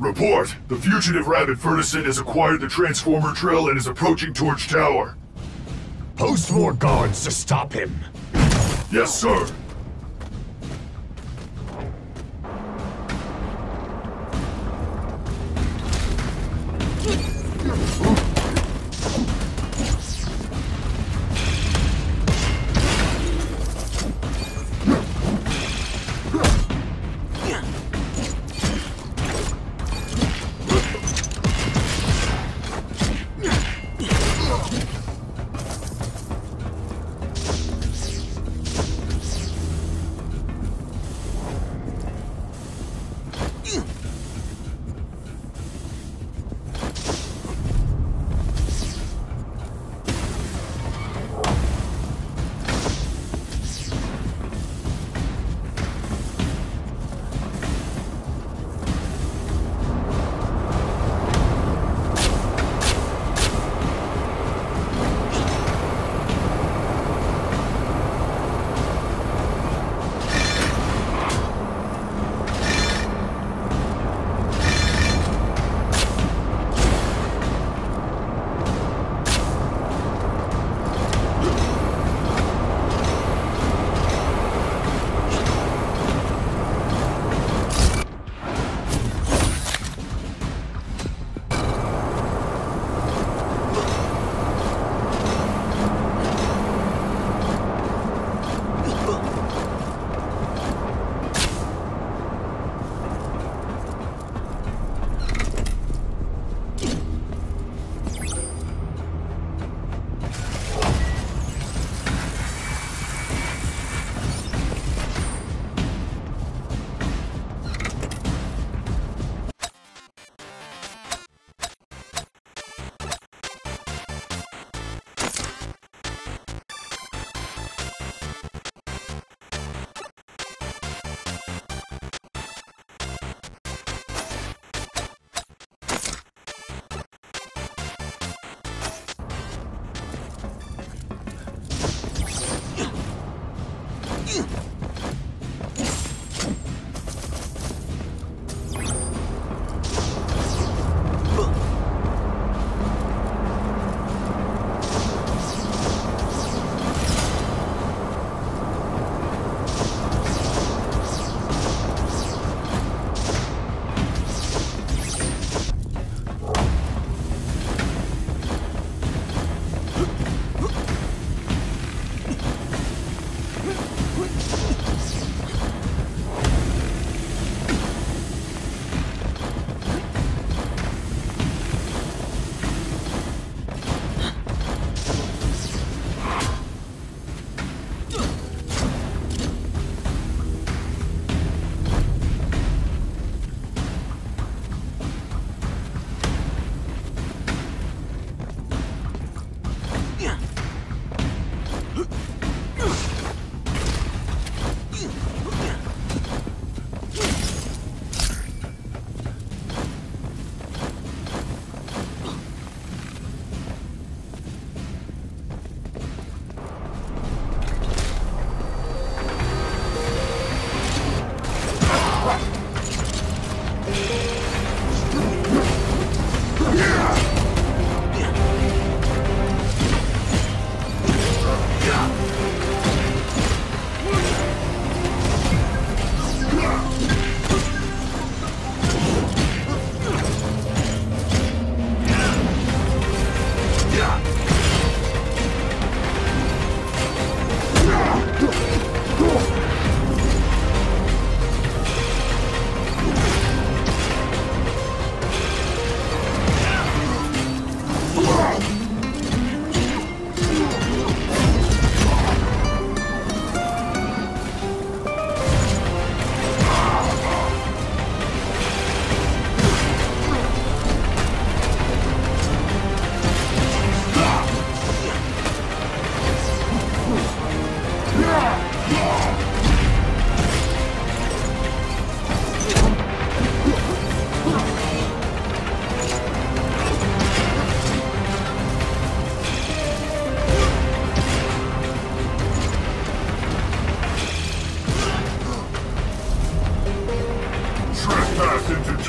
Report! The fugitive Rabbit Furnison has acquired the Transformer Trail and is approaching Torch Tower. Post more guards to stop him. Yes, sir.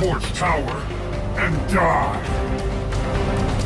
Torch Tower and die.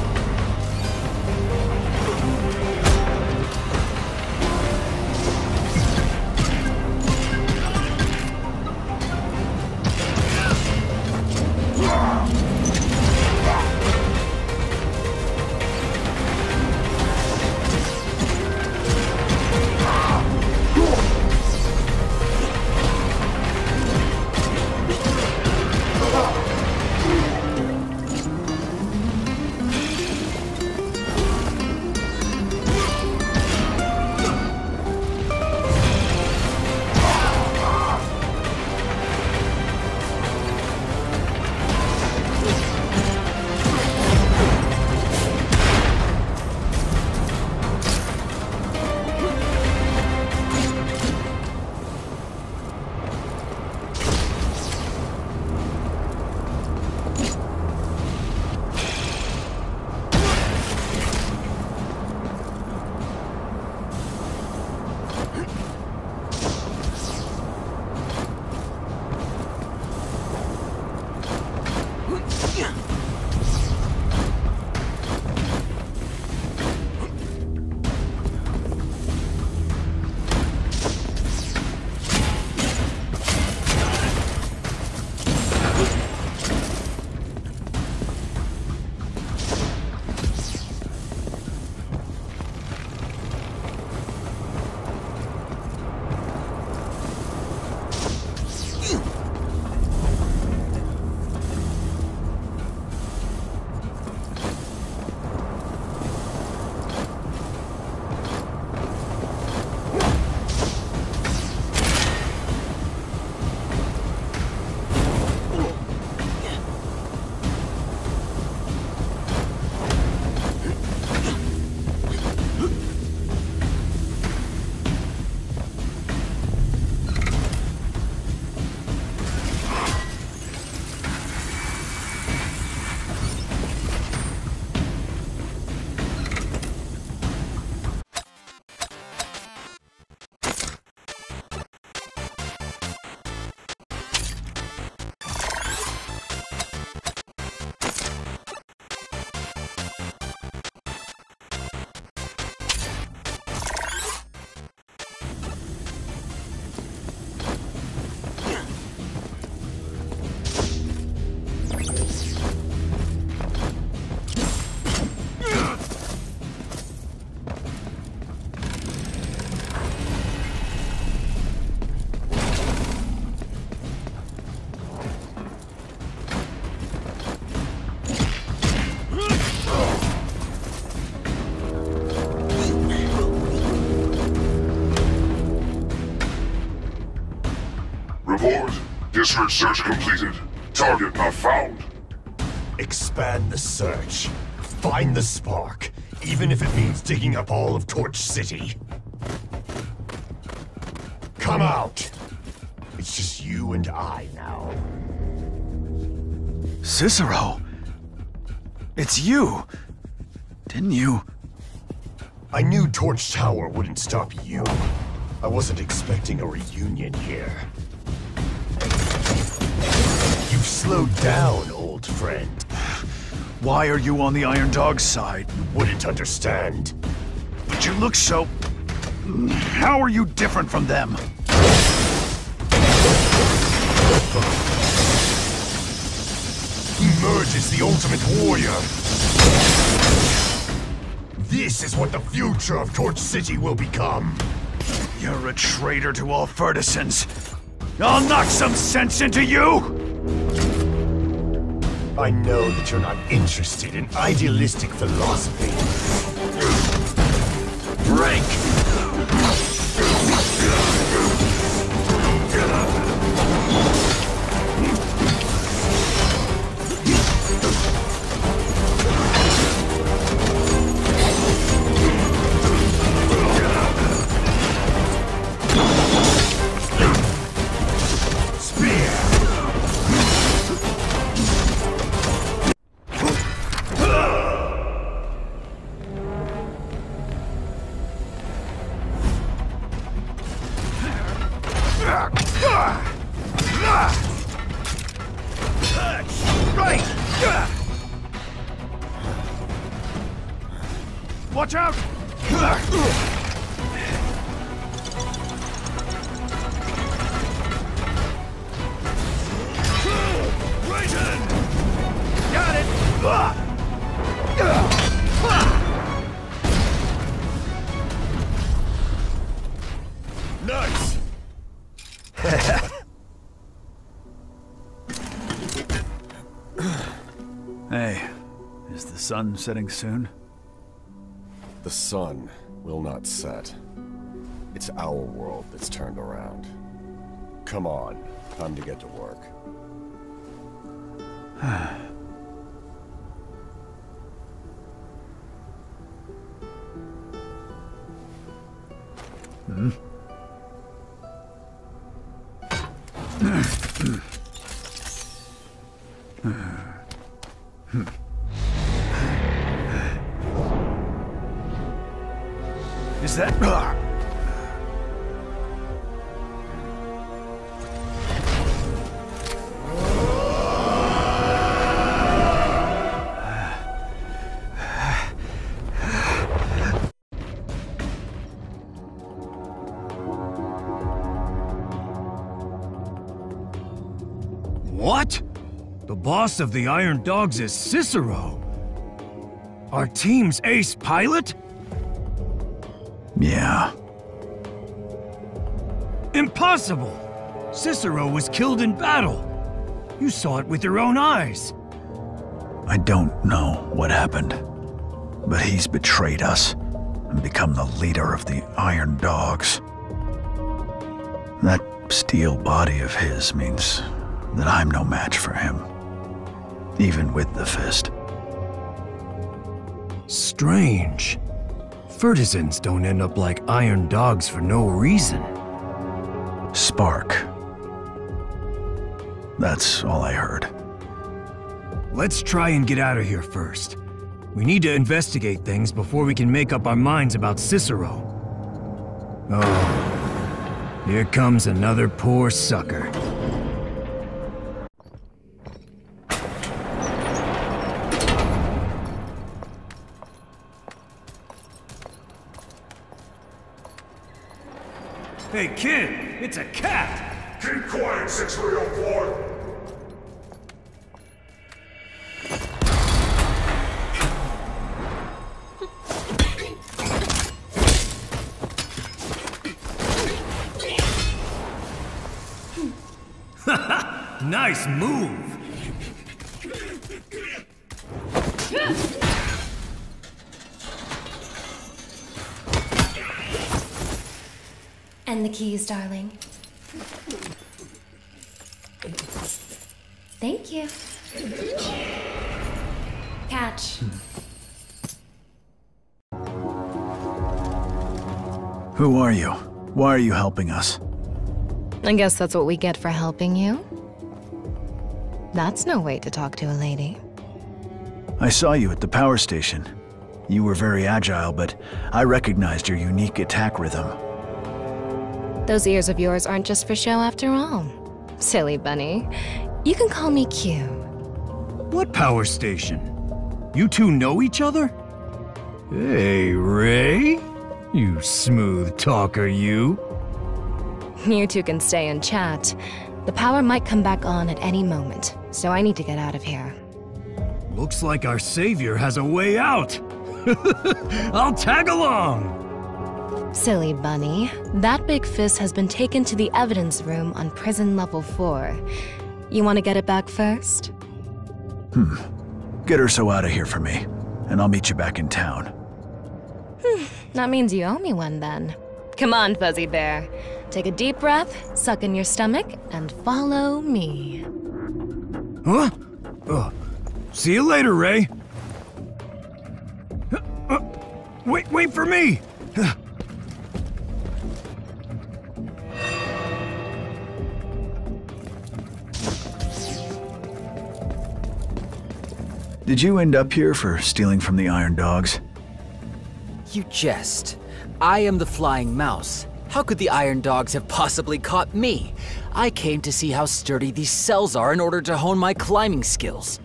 District search completed. Target not found. Expand the search. Find the spark, even if it means digging up all of Torch City. Come out! It's just you and I now. Cicero! It's you! Didn't you? I knew Torch Tower wouldn't stop you. I wasn't expecting a reunion here. You've slowed down, old friend. Why are you on the Iron Dog's side? You wouldn't understand. But you look so... How are you different from them? Emerge as the ultimate warrior. This is what the future of Torch City will become. You're a traitor to all Furtisans. I'll knock some sense into you! I know that you're not interested in idealistic philosophy. Break! Watch out! Right! Got it! Sun setting soon? The sun will not set. It's our world that's turned around. Come on, time to get to work. Is hmm? Boss of the Iron Dogs is Cicero? Our team's ace pilot? Yeah. Impossible! Cicero was killed in battle. You saw it with your own eyes. I don't know what happened, but he's betrayed us and become the leader of the Iron Dogs. That steel body of his means that I'm no match for him, even with the fist. Strange. Furtisans don't end up like Iron Dogs for no reason. Spark. That's all I heard. Let's try and get out of here first. We need to investigate things before we can make up our minds about Cicero. Oh, here comes another poor sucker. Hey kid, it's a cat! Keep quiet, 6304! Nice move! And the keys, darling. Thank you. Catch. Who are you? Why are you helping us? I guess that's what we get for helping you. That's no way to talk to a lady. I saw you at the power station. You were very agile, but I recognized your unique attack rhythm. Those ears of yours aren't just for show after all. Silly bunny. You can call me Q. What power station? You two know each other? Hey, Ray? You smooth talker, you. You two can stay and chat. The power might come back on at any moment, so I need to get out of here. Looks like our savior has a way out. I'll tag along. Silly bunny. That big fist has been taken to the evidence room on prison level 4. You want to get it back first? Hmm. Get Urso out of here for me, and I'll meet you back in town. Hmm. That means you owe me one then. Come on, Fuzzy Bear. Take a deep breath, suck in your stomach, and follow me. Huh? Uh, see you later, Ray. Uh, uh, wait, wait for me. Did you end up here for stealing from the Iron Dogs? You jest. I am the Flying Mouse. How could the Iron Dogs have possibly caught me? I came to see how sturdy these cells are in order to hone my climbing skills.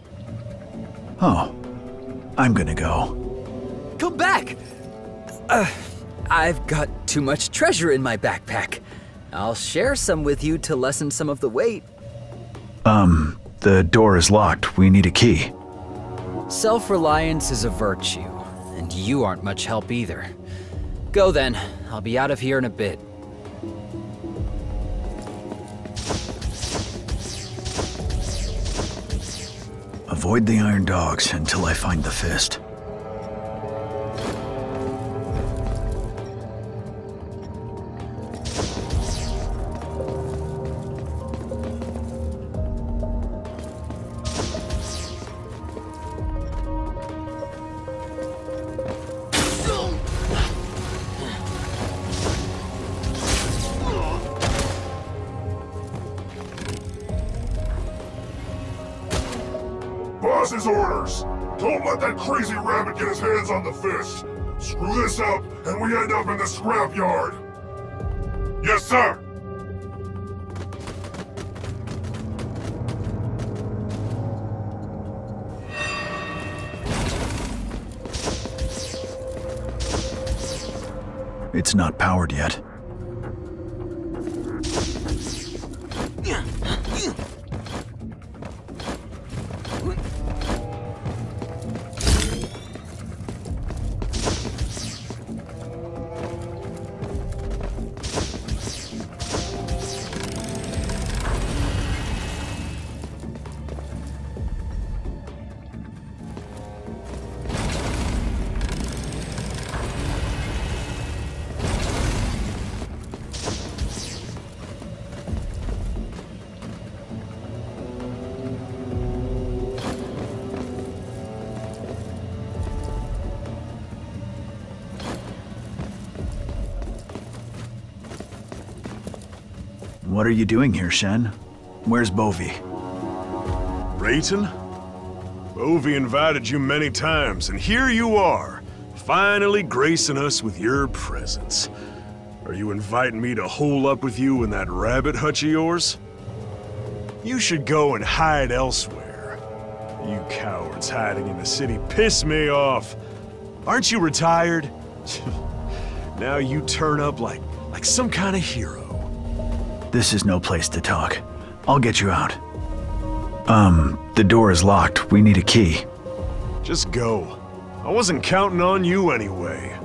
Oh, I'm gonna go. Come back! Uh, I've got too much treasure in my backpack. I'll share some with you to lessen some of the weight. Um, the door is locked. We need a key. Self reliance is a virtue, and you aren't much help either. Go then. I'll be out of here in a bit. Avoid the Iron Dogs until I find the fist. Screw this up, and we end up in the scrapyard! Yes, sir! It's not powered yet. What are you doing here, Shen? Where's Bovi? Rayton? Bovi invited you many times, and here you are, finally gracing us with your presence. Are you inviting me to hole up with you in that rabbit hutch of yours? You should go and hide elsewhere. You cowards hiding in the city piss me off. Aren't you retired? now you turn up like, like some kind of hero. This is no place to talk. I'll get you out. Um, the door is locked. We need a key. Just go. I wasn't counting on you anyway.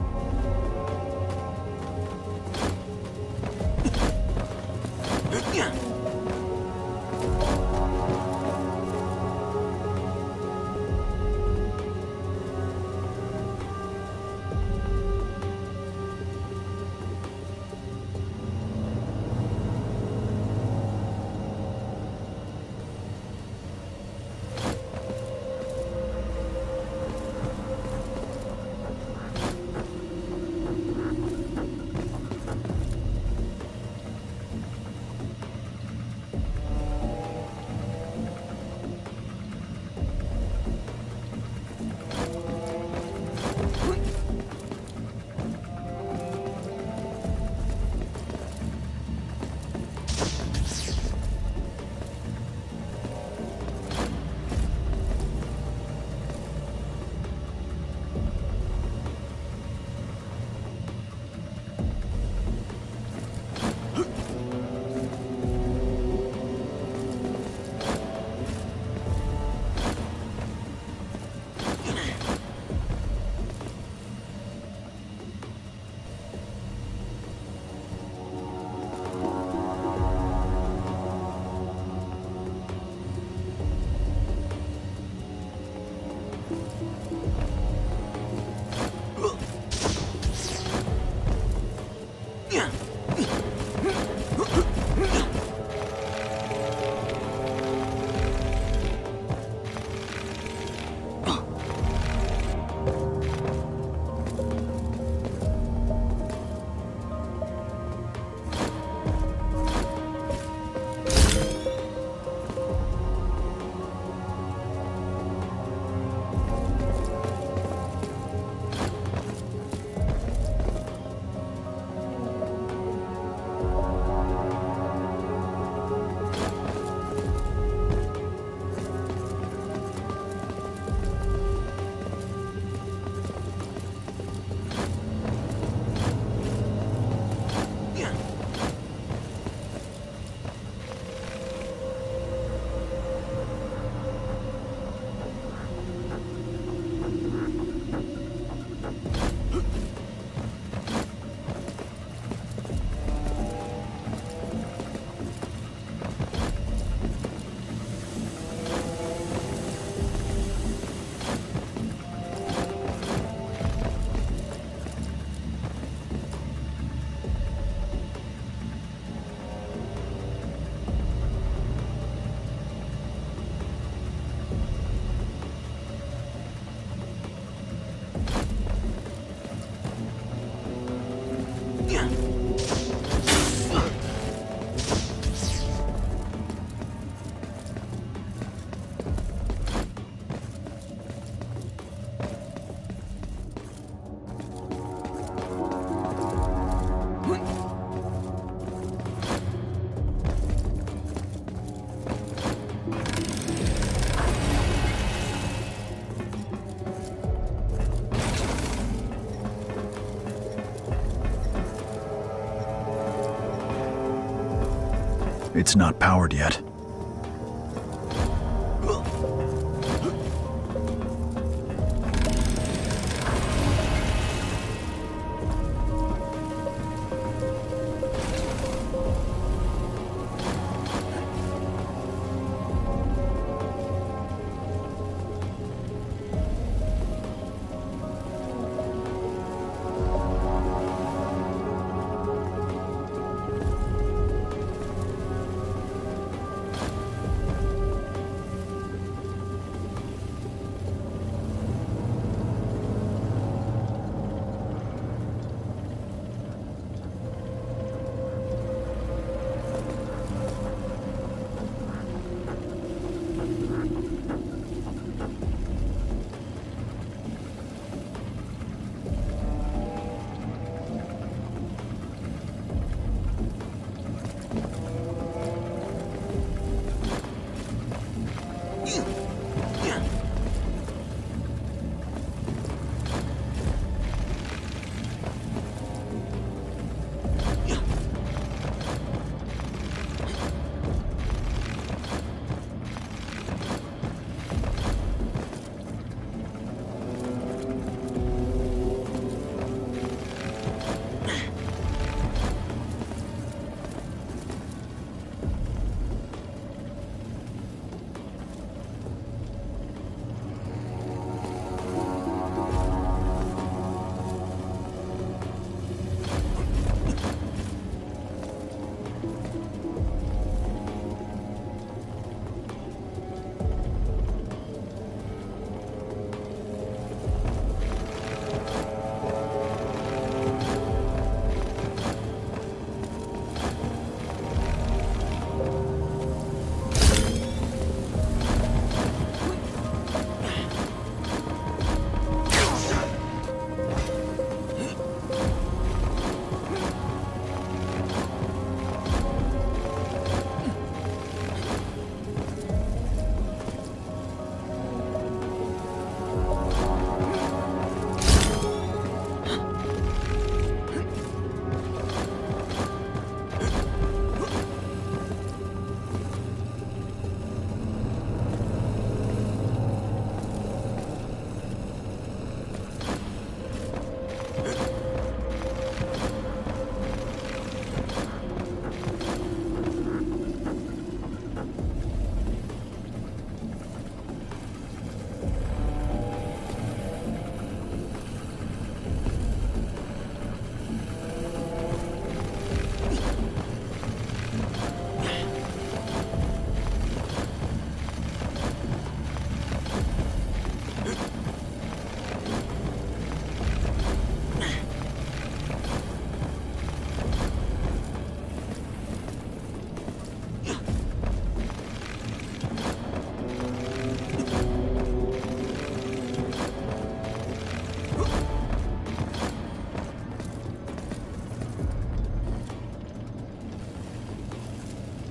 It's not powered yet.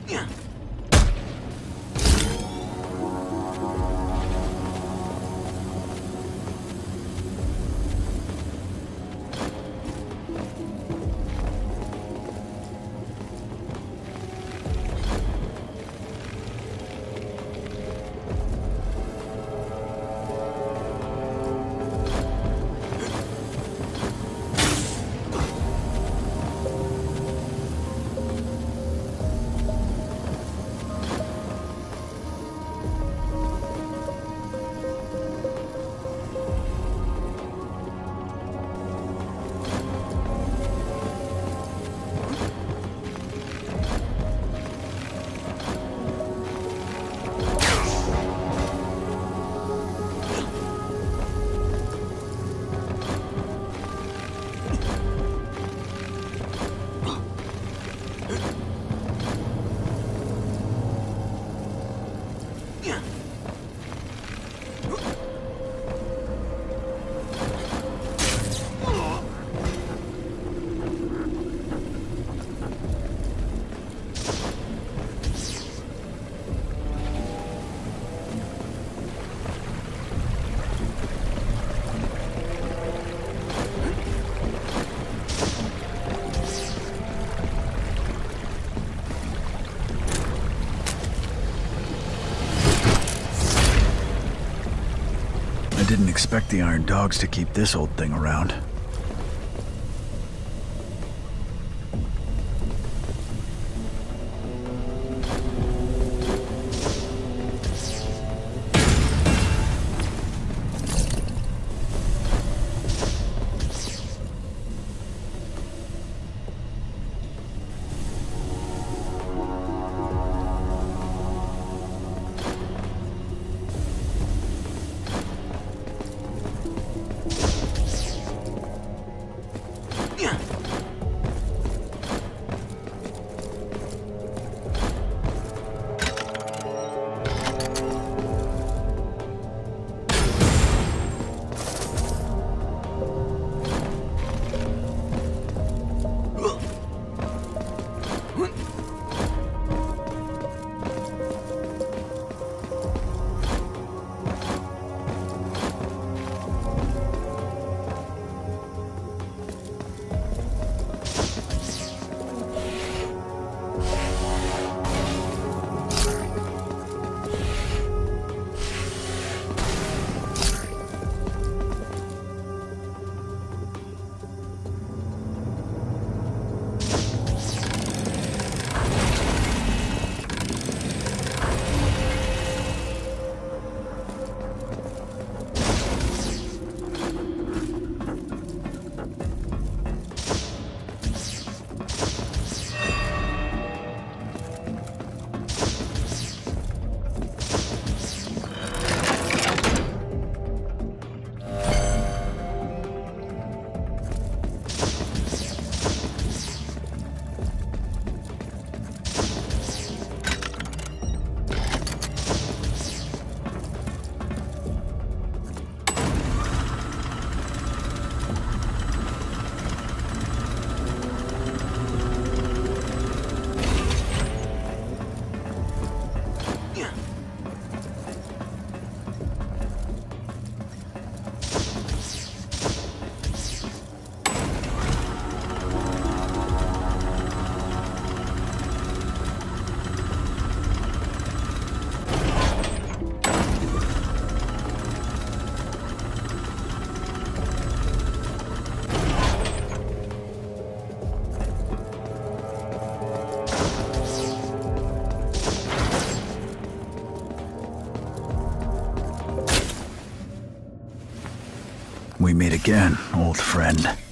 Yeah. Didn't expect the Iron Dogs to keep this old thing around. Again, old friend.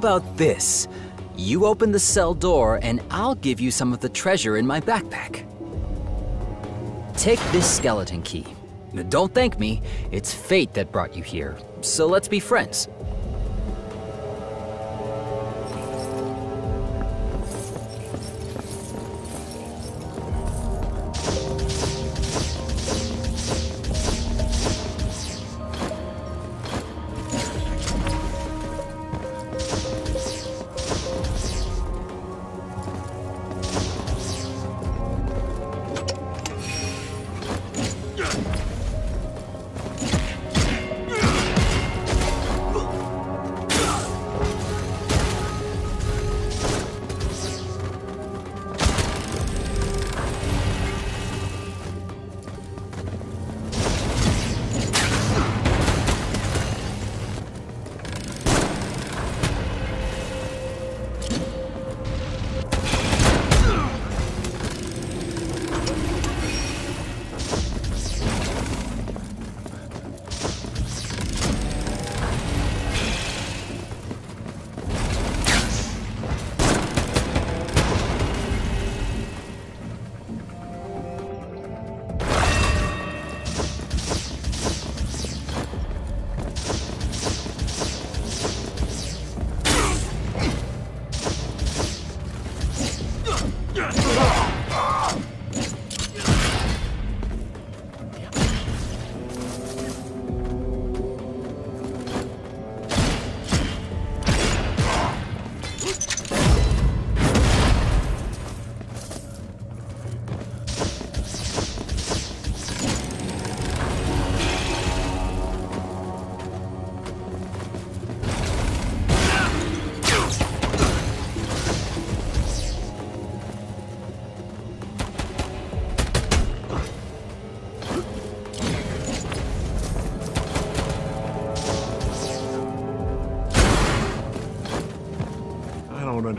About this? You open the cell door, and I'll give you some of the treasure in my backpack. Take this skeleton key. Don't thank me, it's fate that brought you here. So let's be friends. I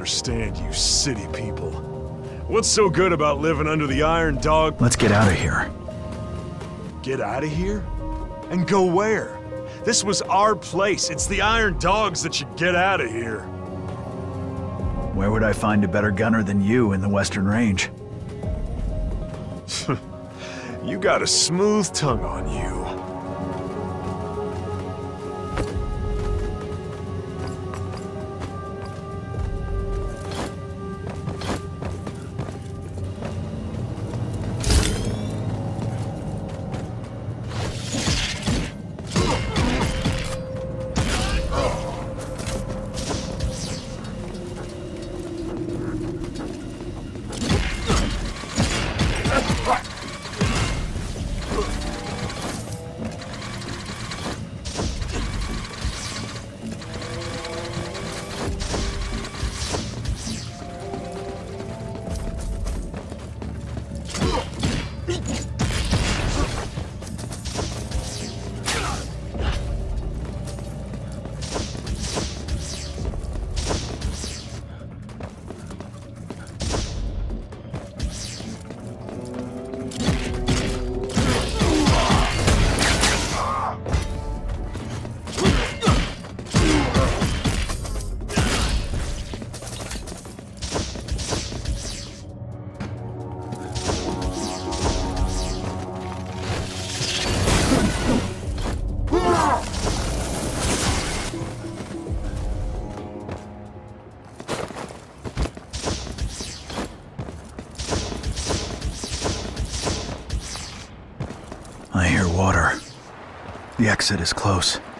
understand you city people. What's so good about living under the Iron Dog? Let's get out of here. Get out of here? And go where? This was our place. It's the Iron Dogs that should get out of here. Where would I find a better gunner than you in the Western Range? You got a smooth tongue on you. Exit is close.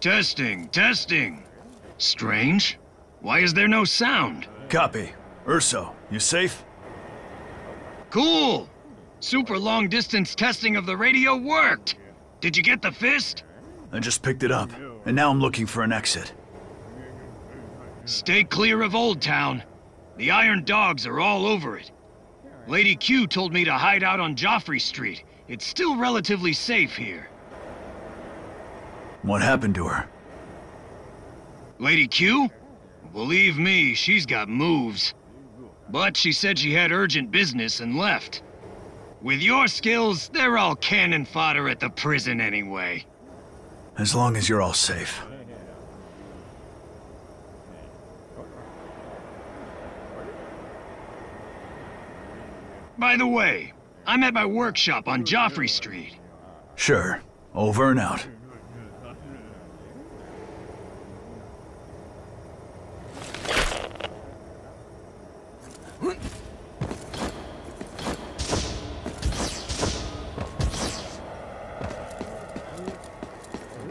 Testing, testing. Strange. Why is there no sound? Copy. Urso, you safe? Cool! Super long distance testing of the radio worked! Did you get the fist? I just picked it up, and now I'm looking for an exit. Stay clear of Old Town. The Iron Dogs are all over it. Lady Q told me to hide out on Joffrey Street. It's still relatively safe here. What happened to her? Lady Q? Believe me, she's got moves. But she said she had urgent business and left. With your skills, they're all cannon fodder at the prison anyway. As long as you're all safe. By the way, I'm at my workshop on Joffrey Street. Sure. Over and out.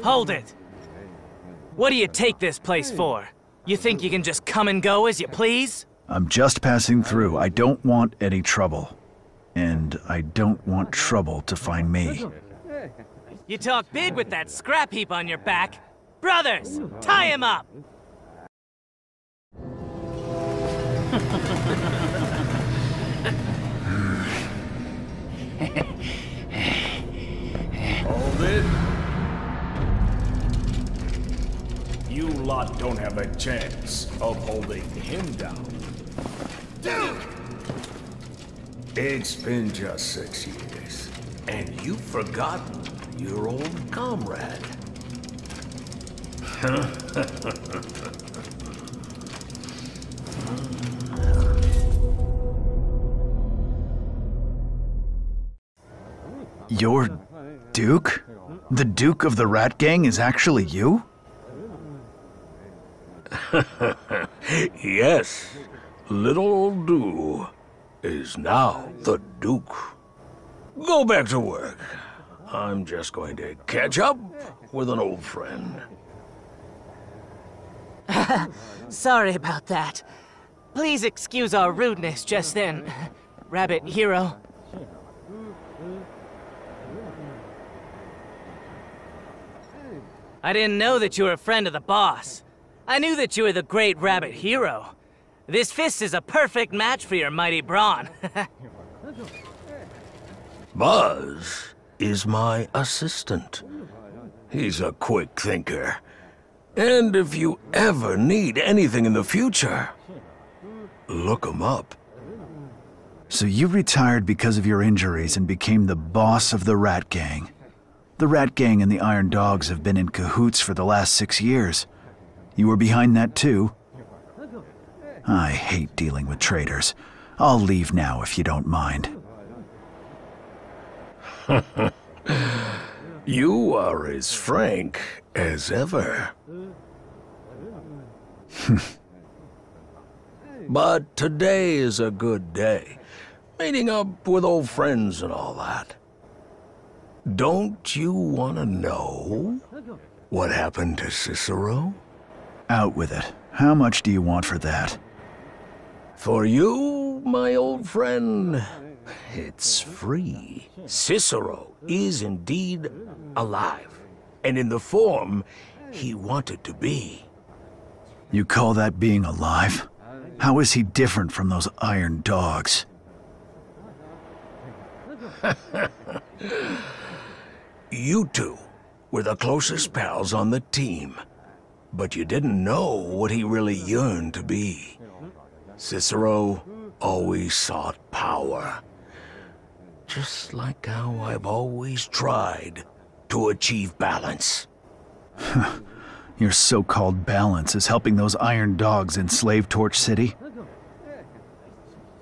Hold it! What do you take this place for? You think you can just come and go as you please? I'm just passing through. I don't want any trouble. And I don't want trouble to find me. You talk big with that scrap heap on your back. Brothers, tie him up! Hold it. You lot don't have a chance of holding him down. Duke! It's been just six years, and you've forgotten your old comrade. You're Duke? The Duke of the Rat Gang is actually you? yes, little old Do is now the Duke. Go back to work. I'm just going to catch up with an old friend. Sorry about that. Please excuse our rudeness just then. Rabbit Hero. I didn't know that you were a friend of the boss. I knew that you were the great Rabbit Hero. This fist is a perfect match for your mighty brawn. Buzz is my assistant. He's a quick thinker. And if you ever need anything in the future, look him up. So you retired because of your injuries and became the boss of the Rat Gang. The Rat Gang and the Iron Dogs have been in cahoots for the last six years. You were behind that too? I hate dealing with traitors. I'll leave now if you don't mind. you are as frank as ever. but today is a good day. Meeting up with old friends and all that. Don't you want to know what happened to Cicero? Out with it. How much do you want for that? For you, my old friend, it's free. Cicero is indeed alive, and in the form he wanted to be. You call that being alive? How is he different from those iron dogs? you two were the closest pals on the team, but you didn't know what he really yearned to be. Cicero always sought power. Just like how I've always tried to achieve balance. Your so-called balance is helping those iron dogs enslave Torch City?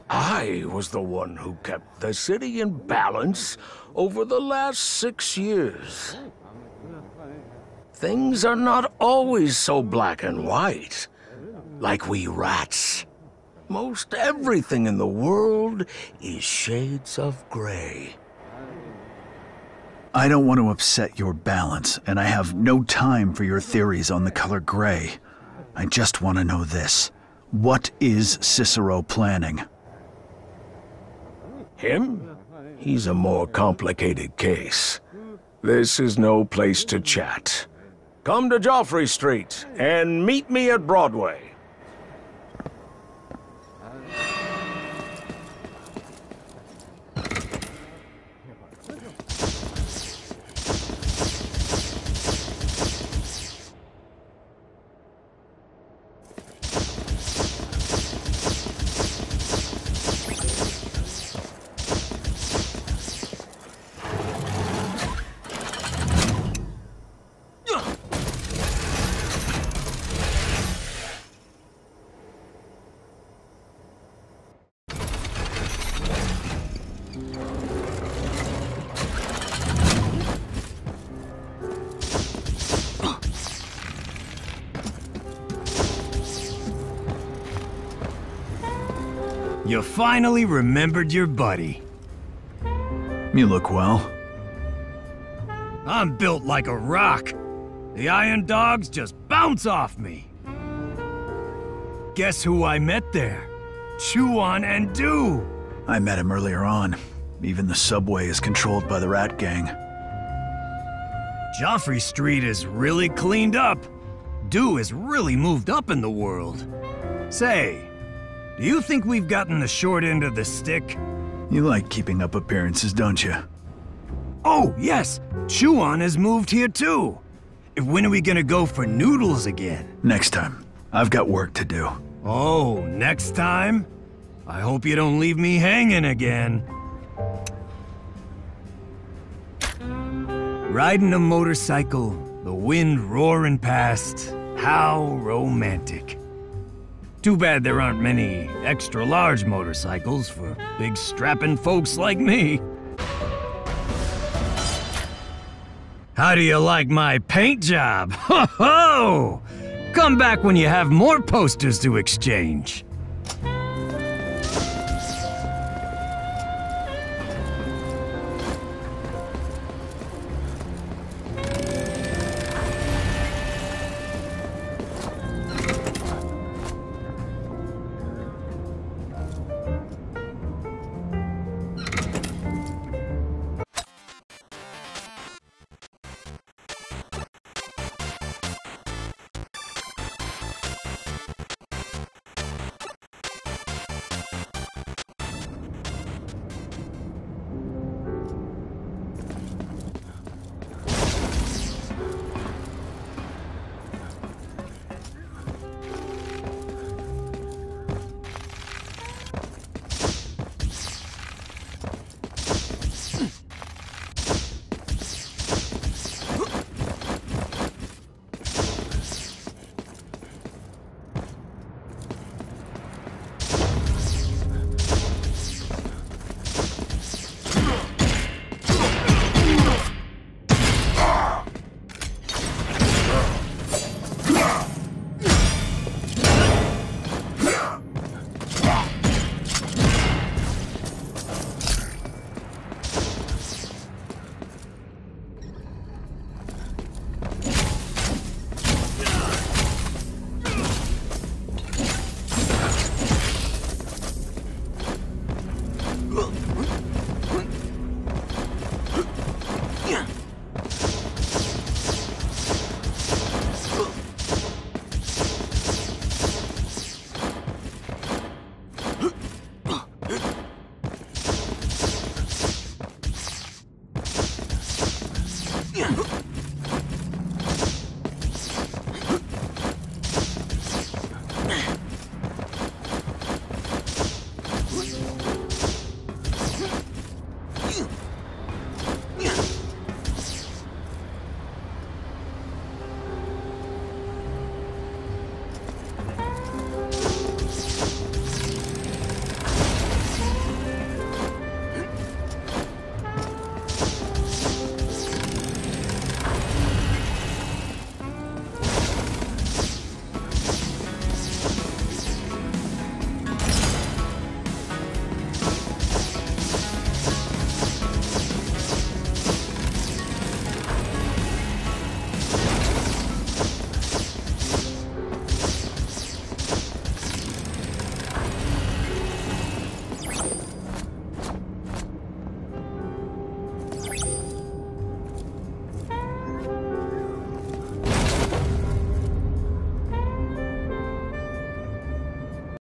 I was the one who kept the city in balance over the last six years. Things are not always so black and white, like we rats. Most everything in the world is shades of gray. I don't want to upset your balance, and I have no time for your theories on the color gray. I just want to know this. What is Cicero planning? Him? He's a more complicated case. This is no place to chat. Come to Joffrey Street and meet me at Broadway. You finally remembered your buddy. You look well. I'm built like a rock. The Iron Dogs just bounce off me. Guess who I met there? Chuan and Du. I met him earlier on. Even the subway is controlled by the Rat Gang. Joffrey Street is really cleaned up. Du has really moved up in the world. Say, do you think we've gotten the short end of the stick? You like keeping up appearances, don't you? Oh, yes! Chuan has moved here too. When are we gonna go for noodles again? Next time. I've got work to do. Oh, next time? I hope you don't leave me hanging again. Riding a motorcycle, the wind roaring past. How romantic. Too bad there aren't many extra large motorcycles for big strapping folks like me. How do you like my paint job? Ho ho! Come back when you have more posters to exchange.